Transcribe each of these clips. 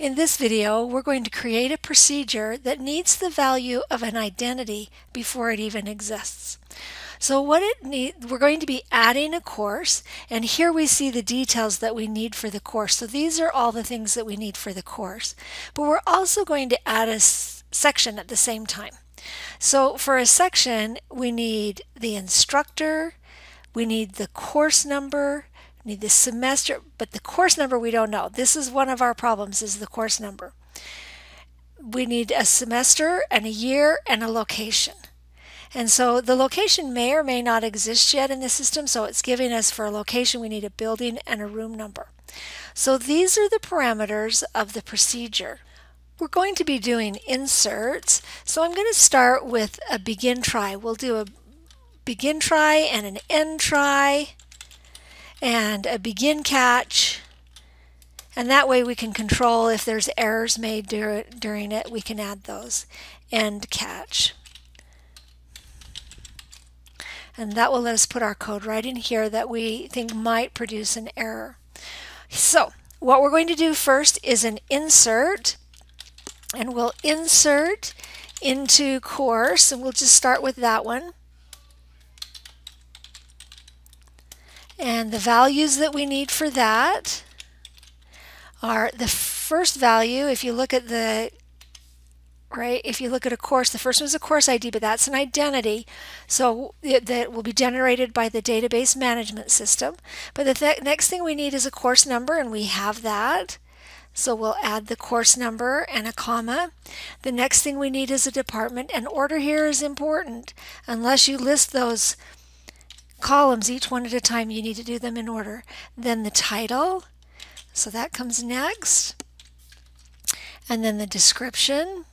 In this video, we're going to create a procedure that needs the value of an identity before it even exists. So what it need, we're going to be adding a course, and here we see the details that we need for the course. So these are all the things that we need for the course. But we're also going to add a section at the same time. So for a section, we need the instructor, we need the course number, need the semester, but the course number we don't know. This is one of our problems is the course number. We need a semester and a year and a location. And so the location may or may not exist yet in the system, so it's giving us for a location we need a building and a room number. So these are the parameters of the procedure. We're going to be doing inserts, so I'm going to start with a begin try. We'll do a begin try and an end try and a begin catch. And that way we can control if there's errors made dur during it, we can add those. End catch. And that will let us put our code right in here that we think might produce an error. So what we're going to do first is an insert. And we'll insert into course. And we'll just start with that one. And the values that we need for that are the first value, if you look at the right? If you look at a course, the first one is a course ID, but that's an identity. So it, that will be generated by the database management system. But the th next thing we need is a course number, and we have that. So we'll add the course number and a comma. The next thing we need is a department, and order here is important. Unless you list those columns each one at a time. You need to do them in order. Then the title, so that comes next. And then the description,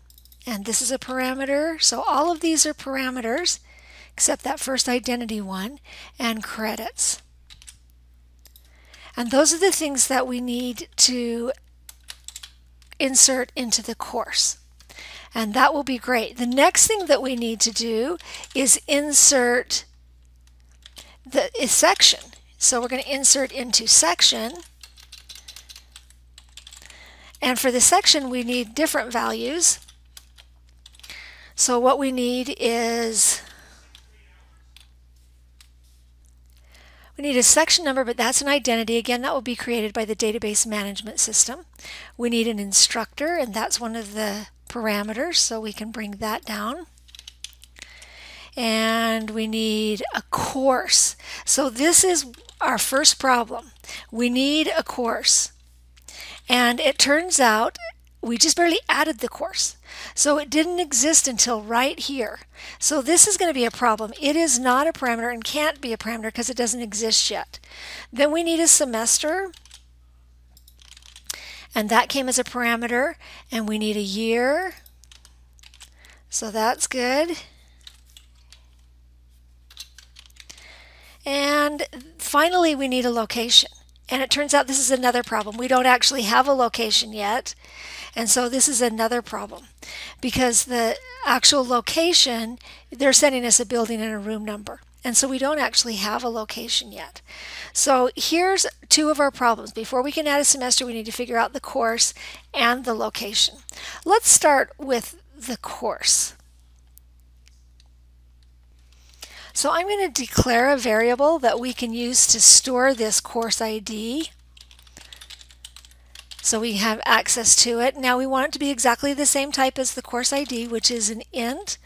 and this is a parameter. So all of these are parameters, except that first identity one, and credits. And those are the things that we need to insert into the course. And that will be great. The next thing that we need to do is insert is section. So we're going to insert into section. And for the section, we need different values. So what we need is, we need a section number, but that's an identity. Again, that will be created by the database management system. We need an instructor, and that's one of the parameters, so we can bring that down and we need a course. So this is our first problem. We need a course. And it turns out we just barely added the course. So it didn't exist until right here. So this is going to be a problem. It is not a parameter and can't be a parameter because it doesn't exist yet. Then we need a semester. And that came as a parameter. And we need a year. So that's good. And finally, we need a location. And it turns out this is another problem. We don't actually have a location yet. And so this is another problem because the actual location, they're sending us a building and a room number. And so we don't actually have a location yet. So here's two of our problems. Before we can add a semester, we need to figure out the course and the location. Let's start with the course. So I'm going to declare a variable that we can use to store this course ID. So we have access to it. Now we want it to be exactly the same type as the course ID, which is an int.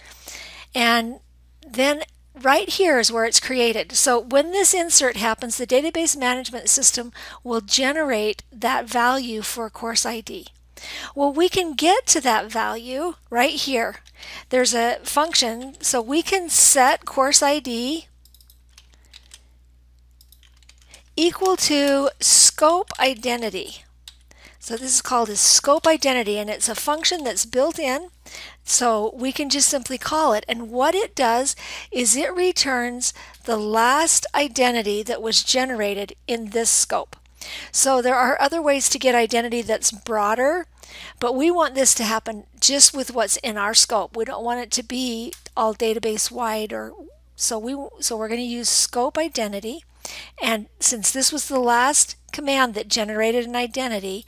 And then right here is where it's created. So when this insert happens, the database management system will generate that value for course ID. Well, we can get to that value right here. There's a function, so we can set course ID equal to scope identity. So this is called a scope identity and it's a function that's built in so we can just simply call it and what it does is it returns the last identity that was generated in this scope. So there are other ways to get identity that's broader, but we want this to happen just with what's in our scope. We don't want it to be all database wide or so we so we're going to use scope identity and since this was the last command that generated an identity,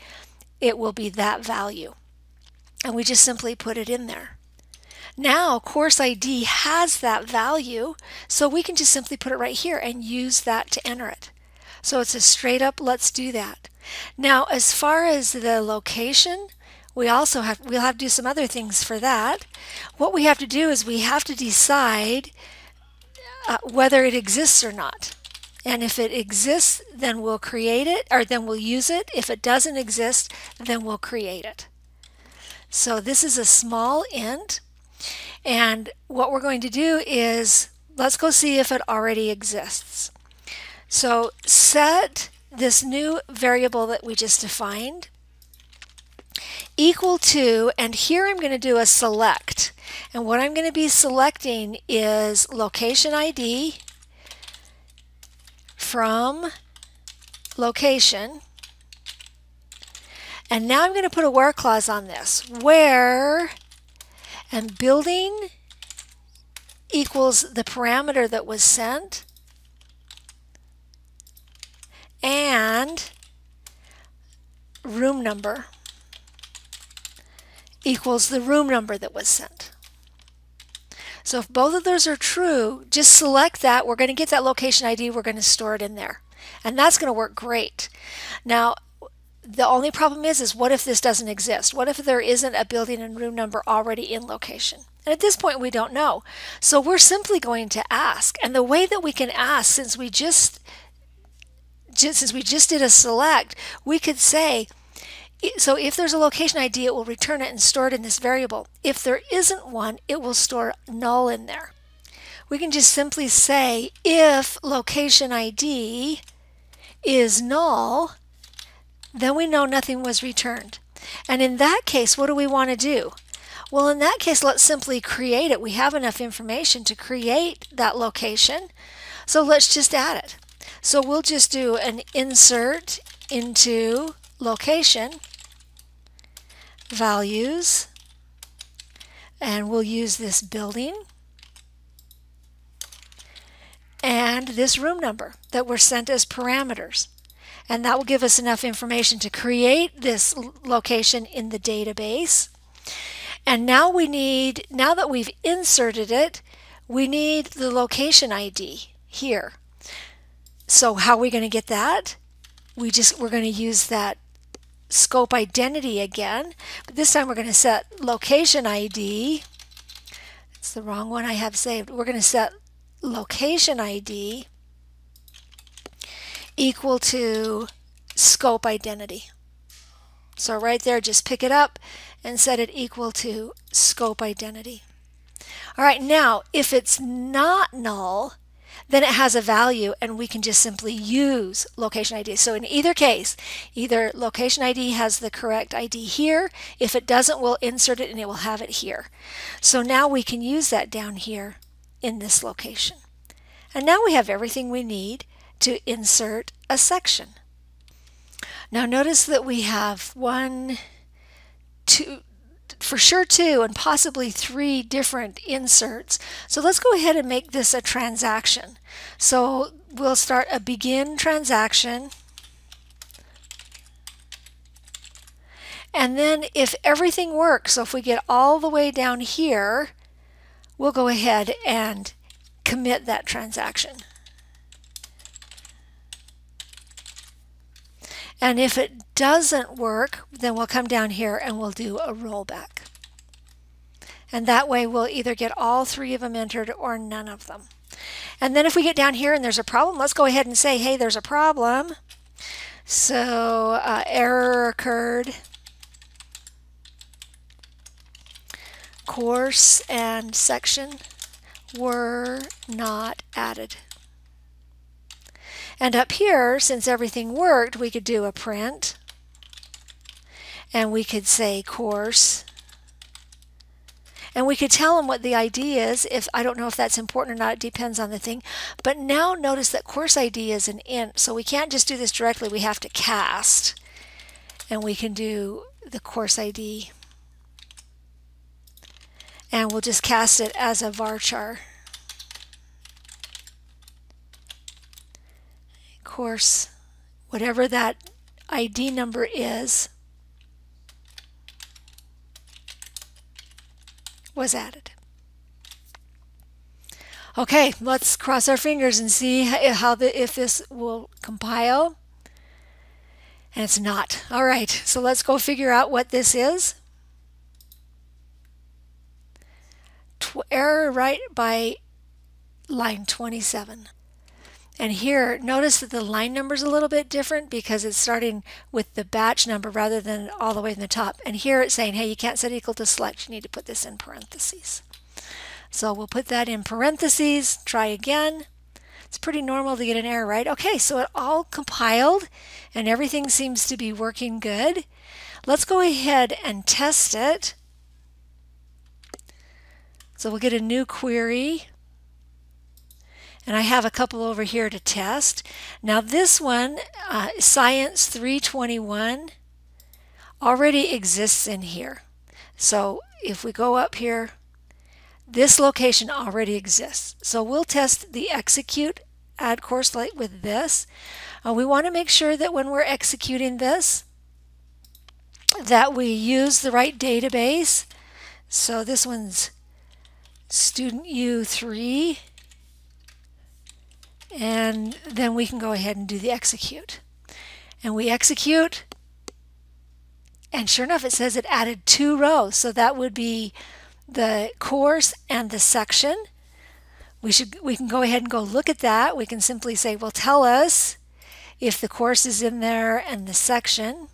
it will be that value. And we just simply put it in there. Now course ID has that value, so we can just simply put it right here and use that to enter it. So it's a straight up, let's do that. Now, as far as the location, we also have, we'll have to do some other things for that. What we have to do is we have to decide uh, whether it exists or not. And if it exists, then we'll create it, or then we'll use it. If it doesn't exist, then we'll create it. So this is a small int. And what we're going to do is, let's go see if it already exists. So set this new variable that we just defined equal to, and here I'm going to do a select. And what I'm going to be selecting is location ID from location. And now I'm going to put a where clause on this. Where and building equals the parameter that was sent and room number equals the room number that was sent. So if both of those are true, just select that. We're going to get that location ID. We're going to store it in there. And that's going to work great. Now, the only problem is, is what if this doesn't exist? What if there isn't a building and room number already in location? And at this point, we don't know. So we're simply going to ask. And the way that we can ask, since we just, just since we just did a select, we could say, so if there's a location ID, it will return it and store it in this variable. If there isn't one, it will store null in there. We can just simply say if location ID is null, then we know nothing was returned. And in that case, what do we want to do? Well, in that case, let's simply create it. We have enough information to create that location. So let's just add it. So we'll just do an insert into location values and we'll use this building and this room number that were sent as parameters and that will give us enough information to create this location in the database. And now we need, now that we've inserted it, we need the location ID here. So how are we going to get that? We just, we're going to use that scope identity again, but this time we're going to set location ID. It's the wrong one I have saved. We're going to set location ID equal to scope identity. So right there, just pick it up and set it equal to scope identity. All right, now if it's not null, then it has a value and we can just simply use location ID. So in either case, either location ID has the correct ID here. If it doesn't, we'll insert it and it will have it here. So now we can use that down here in this location. And now we have everything we need to insert a section. Now notice that we have one, two, for sure two, and possibly three different inserts. So let's go ahead and make this a transaction. So we'll start a begin transaction. And then if everything works, so if we get all the way down here, we'll go ahead and commit that transaction. And if it doesn't work, then we'll come down here and we'll do a rollback. And that way we'll either get all three of them entered or none of them. And then if we get down here and there's a problem, let's go ahead and say, hey, there's a problem. So uh, error occurred. Course and section were not added. And up here, since everything worked, we could do a print. And we could say course. And we could tell them what the ID is. If I don't know if that's important or not, it depends on the thing. But now notice that course ID is an int, so we can't just do this directly. We have to cast. And we can do the course ID. And we'll just cast it as a varchar. course, whatever that ID number is, was added. Okay, let's cross our fingers and see how the, if this will compile. And it's not. All right, so let's go figure out what this is. Tw error right by line 27. And here, notice that the line number is a little bit different because it's starting with the batch number rather than all the way from the top. And here it's saying, hey, you can't set equal to select. You need to put this in parentheses. So we'll put that in parentheses, try again. It's pretty normal to get an error, right? Okay, so it all compiled and everything seems to be working good. Let's go ahead and test it. So we'll get a new query. And I have a couple over here to test. Now this one, uh, Science 321, already exists in here. So if we go up here, this location already exists. So we'll test the execute add course light with this. Uh, we want to make sure that when we're executing this, that we use the right database. So this one's student U3 and then we can go ahead and do the execute. And we execute, and sure enough, it says it added two rows. So that would be the course and the section. We should we can go ahead and go look at that. We can simply say, well, tell us if the course is in there and the section.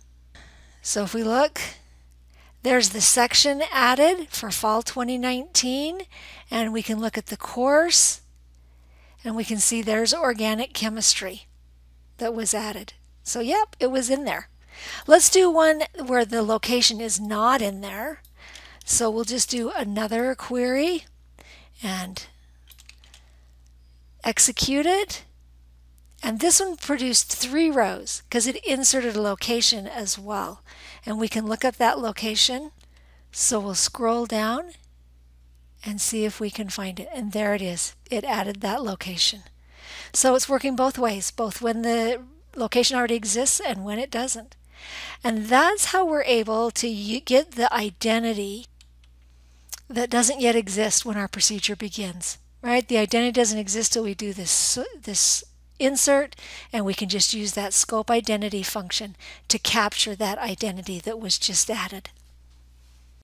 So if we look, there's the section added for fall 2019, and we can look at the course and we can see there's organic chemistry that was added. So yep, it was in there. Let's do one where the location is not in there. So we'll just do another query and execute it. And this one produced three rows because it inserted a location as well. And we can look up that location. So we'll scroll down and see if we can find it. And there it is. It added that location. So it's working both ways, both when the location already exists and when it doesn't. And that's how we're able to get the identity that doesn't yet exist when our procedure begins, right? The identity doesn't exist till we do this, this insert, and we can just use that scope identity function to capture that identity that was just added.